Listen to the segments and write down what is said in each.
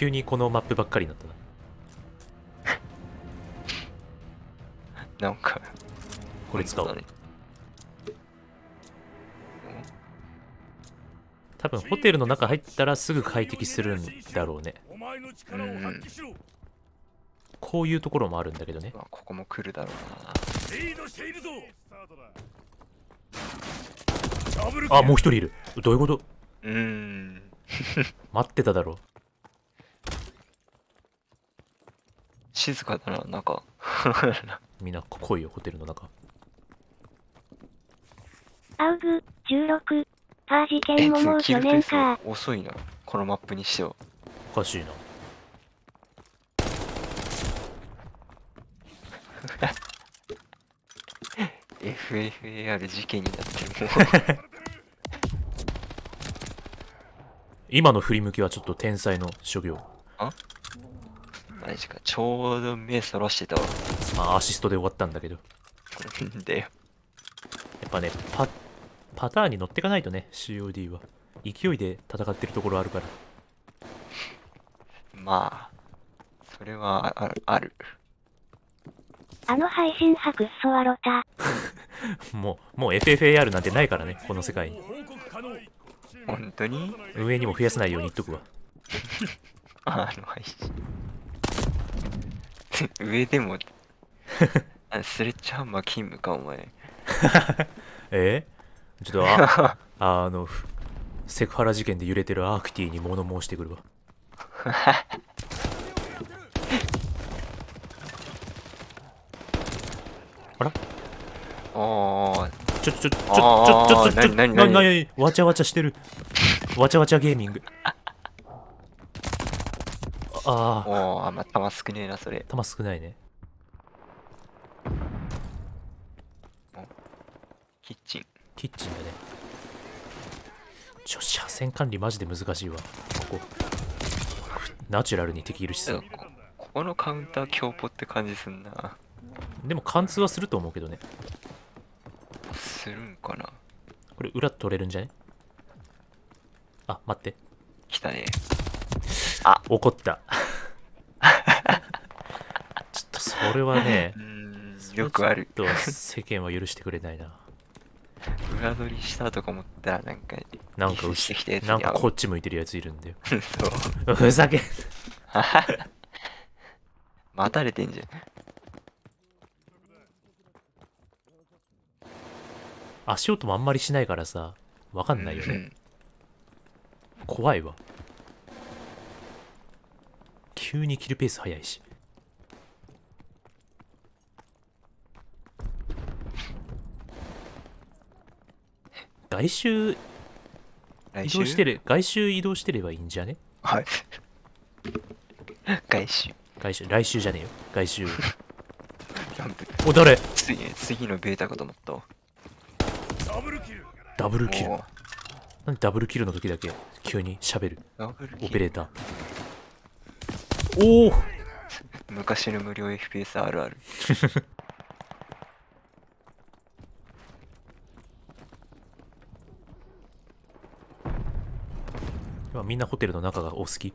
急にこのマップばっかりになったな。なんか、これ使おう。ね。多分ホテルの中入ったらすぐ快適するんだろうね。お前の力を発揮しろこういうところもあるんだけどね。まあ、ここも来るだろうな。あもう一人いる。どういうこと？うーん。待ってただろ静かだな、中。みんな来いよホテルの中アウグ、16、パー事え、件ももう去次キルペース年か。遅いな。このマップにしては。おかしいな FFAR 事件になってる。も 今の振り向きはちょっと天才の諸行うマジか。ちょうど目そらしてたわ。まあアシストで終わったんだけどだよ。やっぱねパパターンに乗ってかないとね COD は勢いで戦ってるところあるからまあ、それはある。ある。あの配信博クソワロタ。もうもう FFAR なんてないからねこの世界に本当に？運営にも増やさないように言っとくわ あの配信。上でも、あスレッチハンマー勤務か、お前。え？ー、ちょっとあ あのふセクハラ事件で揺れてるアークティに物申してくるわ。あらああ、ちょちょちょちょちょちょちょちょなになにななににわちゃわちゃしてるわちゃわちゃゲーミングああおお、あんま弾少ねえな、それ。弾少ないね。キッチン。キッチンだね。ちょ車線管理マジで難しいわ。ここ。ナチュラルに敵いるしさ。こここのカウンター強ポって感じすんな。でも貫通はすると思うけどね。するんかな。これ裏取れるんじゃね？あ待って。来たね。怒ったちょっとそれはね よくある。と世間は許してくれないな。裏取りしたとか思ったら、なんか、なんかしてきたやつになんかこっっち向いてるやついるんだよ。ふざけん。待たれてんじゃん。足音もあんまりしないからさわかんないよね。うん。怖いわ。急にキルペース速いし来週？移動してれ外周移動してればいいんじゃね？はい。外周。外周来週じゃねえよ。外周。お誰？次、次のベータかと思ったわ。ダブルキル。ダブルキル。なんでダブルキルの時だけ急に喋る？ダブルキル。オペレーター。おお 昔の無料 FPS あるある。みんなホテルの中がお好き？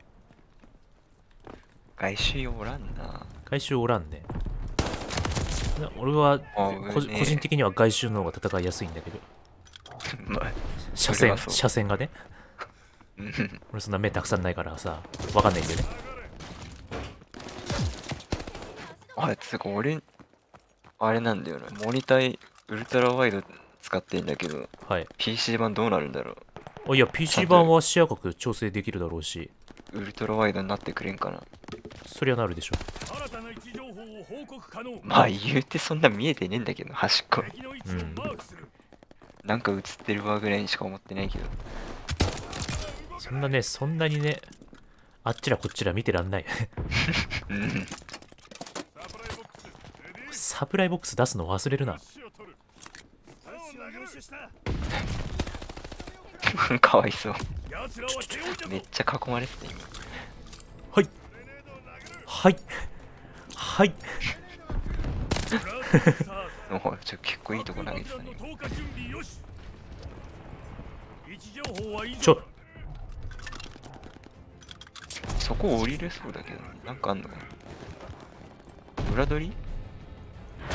外周おらんな。外周おらんね。な俺は個人的には外周の方が戦いやすいんだけど。まあ、車線車線がね。うん。俺そんな目たくさんないからさわかんないんだよね。あ、つうか俺、あれなんだよな。モニターウルトラワイド使ってんだけど、はい。PC 版どうなるんだろあいや PC 版は視野角調整できるだろうしう。ウルトラワイドになってくれんかな。そりゃなるでしょ新たな位置情報を報告可能まあ言うてそんな見えてねえんだけど、端っこ。敵の位置をマークするなんか映ってるわぐらいにしか思ってないけど。そんなねそんなにねあっちらこっちら見てらんないうん。サプライボックスレディーサプライボックス出すの忘れるな かわいそう。めっちゃ囲まれてた今。はい。はい。はい。おいちょ結構いいとこ投げてたね。ちょ。そこ降りれそうだけど、なんかあんのかな。裏取り？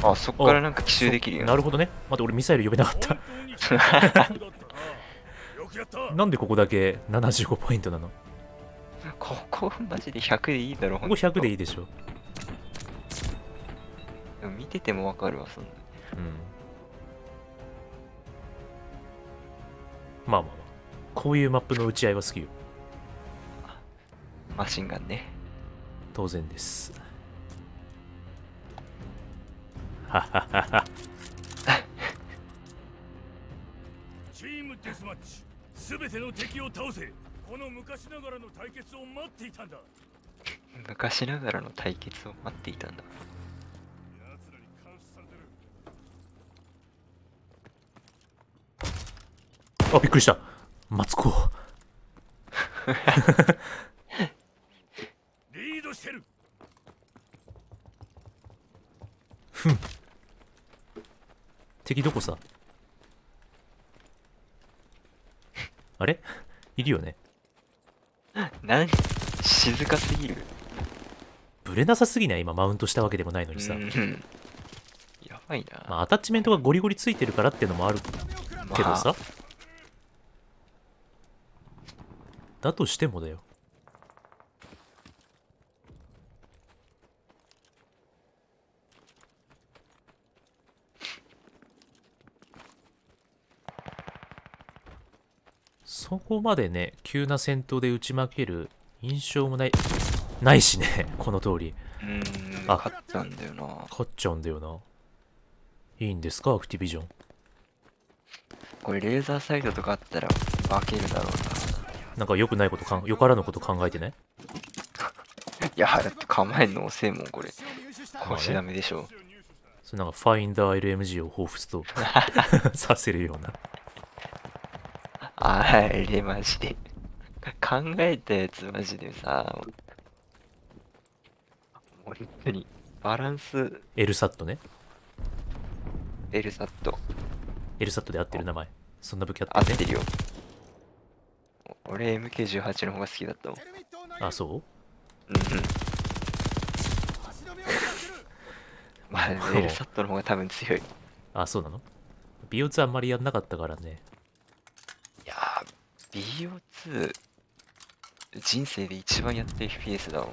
あ、そこからなんか奇襲できるよ。なるほどね。待って俺ミサイル呼べなかった なんでここだけ75ポイントなの？ここマジで100でいいだろ、ここ100でいい。いでしょ。でも見ててもわかるわ、そんな。うん。まあまあまあ。こういうマップの打ち合いは好きよ。マシンガンね。当然です。はははは。チームデスマッチすべての敵を倒せ。この昔ながらの対決を待っていたんだ。昔ながらの対決を待っていたんだ。奴らに監視されてるあびっくりした。マツコリードしてる。敵どこさ？あれ？いるよね？なん、静かすぎる。ブレなさすぎない？今マウントしたわけでもないのにさ、うん。やばいな。まあ、アタッチメントがゴリゴリついてるからっていうのもあるけどさ、だとしてもだよそこまでね急な戦闘で打ち負ける印象もないないしね この通りうーん、あ勝ったんだよな。勝っちゃうんだよないいんですか？アクティビジョンこれレーザーサイドとかあったら負けるだろうなんか良くないことかんよからぬこと考えてねな。いや、だって構えんの遅えもん、これ。まあね腰ダメでしょ。それなんかファインダー LMG を彷彿と させるようなあれ、マジで。考えたやつ、マジでさ、もう本当に、バランス、エルサットねエルサット、エルサットで合ってる名前そんな武器あっね合ってるよ。俺、MK18 の方が好きだったもん。あそう？うんうん。まあ、エルサットの方が多分強い。いあそうなの？BO2 あんまりやんなかったからね BO2、人生で一番やってる FPS だもん。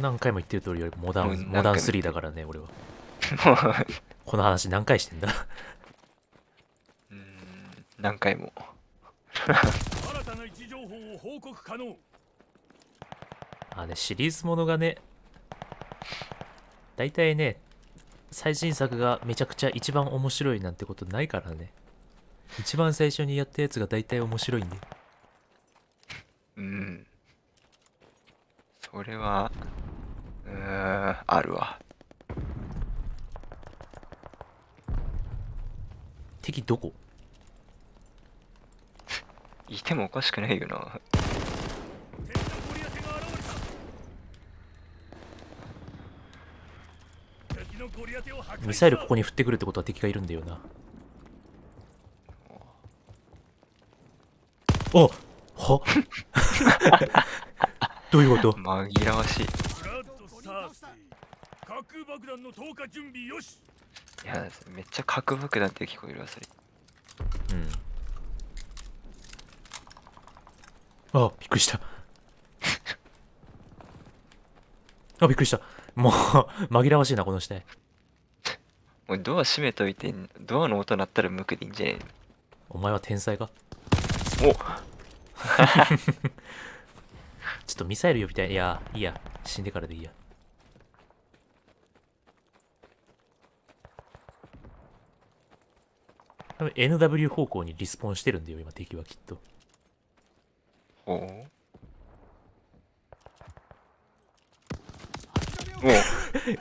何回も言ってる通りよりモダンうんモダン何回も言ってる3だからね俺は この話何回してんだ？うーん、何回も。新たな位置情報を報告可能あねシリーズものがね大体ね最新作がめちゃくちゃ一番面白いなんてことないからね一番最初にやったやつが大体面白いんでうん。それは、うーん、あるわ。敵どこ？いてもおかしくないよな。ミサイルここに降ってくるってことは敵がいるんだよなおは？どういうこと？紛らわしい。いブラッドサースティ滑空爆弾の投下準備よし。や、めっちゃ核爆弾って聞こえるわ、それ。うん。あびっくりした。あびっくりした。もう紛らわしいなこの死体もうドア閉めといて、ドアの音鳴ったら向くでいいんじゃねお前は天才か？お ちょっとミサイル呼びたい。いやいいや。死んでからでいいや。多分 NW 方向にリスポーンしてるんだよ今敵はきっと。おう。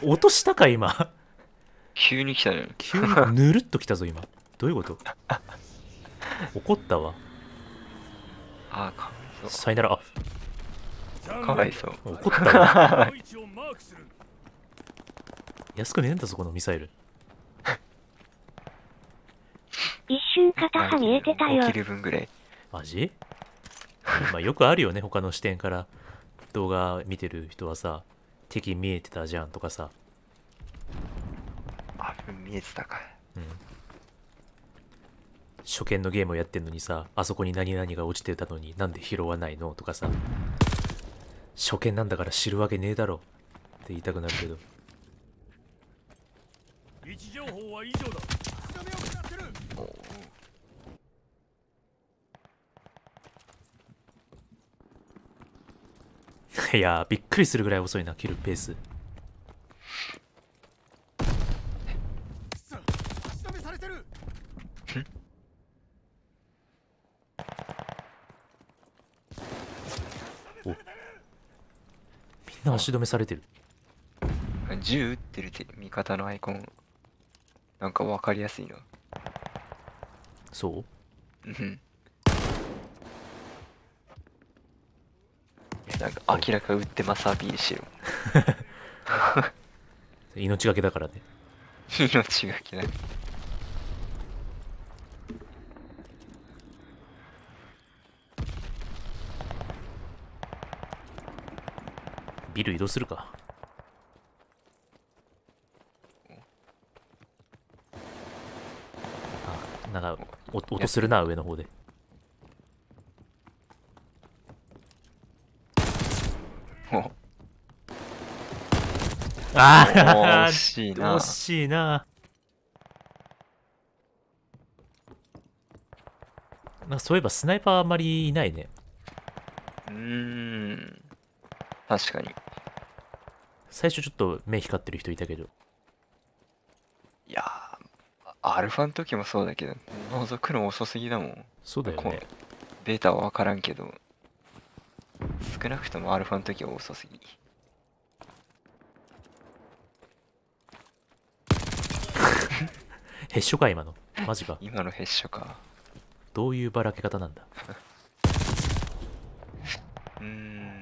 お 落としたか今。急に来たのよ。急にぬるっときたぞ今。どういうこと？怒ったわあー、かわいそう。さよならかわいそう。あ怒ったわ位置をマークする安くねえんだぞこのミサイル一瞬肩は見えてたよ5。キル分ぐらい。マジ？まあよくあるよね他の視点から動画見てる人はさ敵見えてたじゃんとかさあ、見えてたか。うん初見のゲームをやってんのにさあそこに何々が落ちてたのになんで拾わないの？とかさ。初見なんだから知るわけねえだろ。って言いたくなるけど。位置情報は以上だ。いやーびっくりするぐらい遅いな切るペースさ足止めされてるみんな足止めされてる銃撃ってるて味方のアイコン。なんかわかりやすいな。そう？うん。なんか明らか撃ってますアピールしてる。命がけだからね 命がけない。ビル移動するか。あなんかお音するな上の方で。おあ惜しいな。惜しいな。なんかそういえばスナイパーあんまりいないね。うーん。確かに。最初ちょっと目光ってる人いたけどいやー、アルファの時もそうだけど、覗くの遅すぎだもん。こそうだよねベータは分からんけど、少なくともアルファの時は遅すぎ。ヘッショか今のマジか今のヘッショか。どういうばらけ方なんだ？うーん。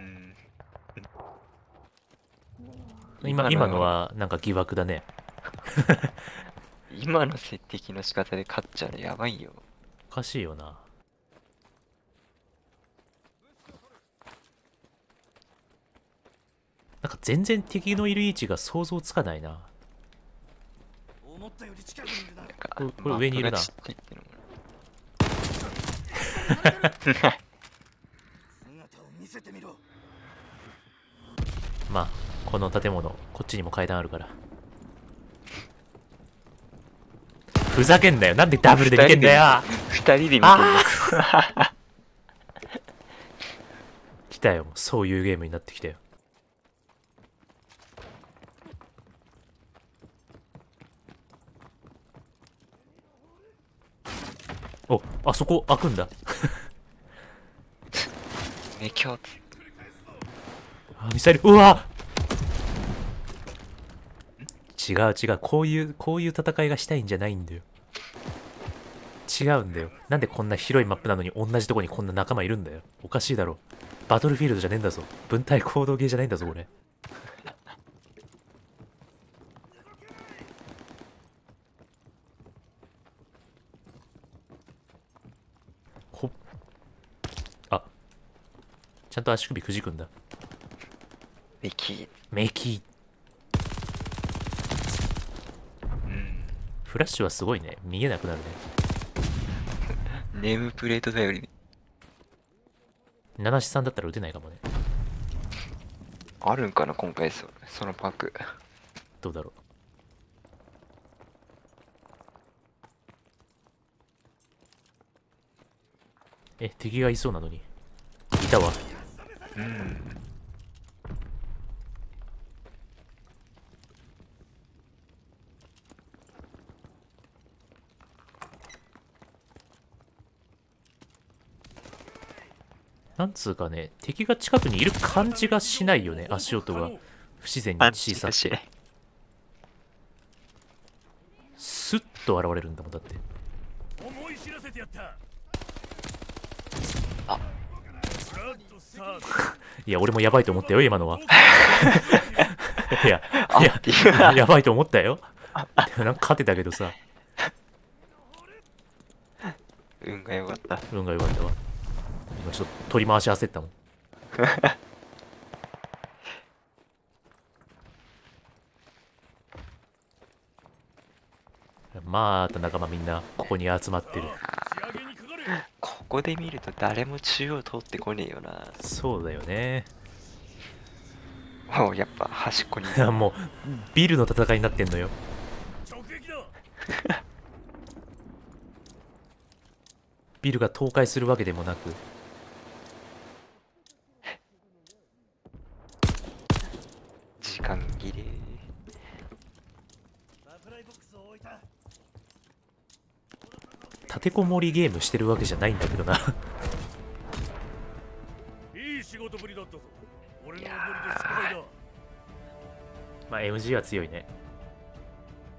今今のは。なんか疑惑だね。今の接敵の仕方で勝っちゃうのやばいよ。おかしいよな。なんか全然敵のいる位置が想像つかないな。思ったより近くにいるな。これ上にいるな まあこの建物こっちにも階段あるから。ふざけんなよ。なんでダブルで見てんだよ。二人で見てるあ来たよ。そういうゲームになってきたよ。おあそこ開くんだ。目強あミサイル。うわ違う違うこういうこういう戦いがしたいんじゃないんだよ。違うんだよ。なんでこんな広いマップなのに同じとこにこんな仲間いるんだよ。おかしいだろ。バトルフィールドじゃねえんだぞ。分体行動ゲーじゃないんだぞこれほっ。あ。ちゃんと足首くじくんだ。目キメキうんフラッシュはすごいね。見えなくなるね。ネームプレート頼りに。七七さんだったら撃てないかもね。あるんかな今回そそのパック。どうだろう。え敵がいそうなのに。いたわ。うんなんつうかね敵が近くにいる感じがしないよね足音が。不自然に小さくしい。スッと現れるんだもんだって。思い知らせてやった。あ。いや俺もやばいと思ったよ今のは。いやあいや。やばいと思ったよ。なんか勝てたけどさ。運が良かった。運が良かったわちょっと取り回し焦ったもん。まあ、あと仲間みんなここに集まってる。ここで見ると誰も中央通ってこねえよな。そうだよね。もうやっぱ端っこに。もうビルの戦いになってんのよ。ビルが倒壊するわけでもなく。立てこもりゲームしてるわけじゃないんだけどな。いい仕事ぶりだったぞ俺のまあ MG は強いね。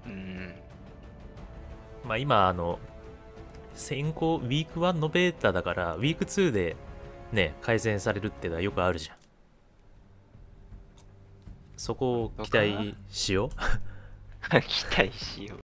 うん。まあ今あの先行ウィーク1のベータだからウィーク2でね改善されるってのはよくあるじゃん。そこを期待しよう。期待しよう。